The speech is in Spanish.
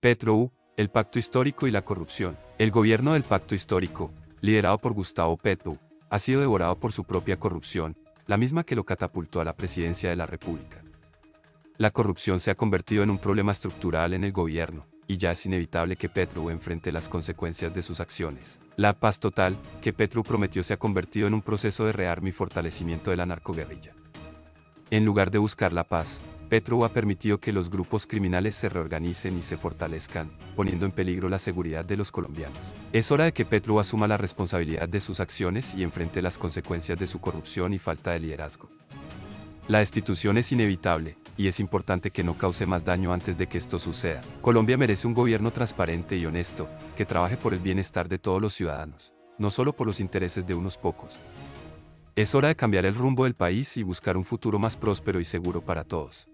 Petro el pacto histórico y la corrupción. El gobierno del pacto histórico, liderado por Gustavo Petro, ha sido devorado por su propia corrupción, la misma que lo catapultó a la presidencia de la República. La corrupción se ha convertido en un problema estructural en el gobierno, y ya es inevitable que Petro enfrente las consecuencias de sus acciones. La paz total, que Petro prometió se ha convertido en un proceso de rearme y fortalecimiento de la narcoguerrilla. En lugar de buscar la paz, Petro ha permitido que los grupos criminales se reorganicen y se fortalezcan, poniendo en peligro la seguridad de los colombianos. Es hora de que Petro asuma la responsabilidad de sus acciones y enfrente las consecuencias de su corrupción y falta de liderazgo. La destitución es inevitable, y es importante que no cause más daño antes de que esto suceda. Colombia merece un gobierno transparente y honesto, que trabaje por el bienestar de todos los ciudadanos, no solo por los intereses de unos pocos. Es hora de cambiar el rumbo del país y buscar un futuro más próspero y seguro para todos.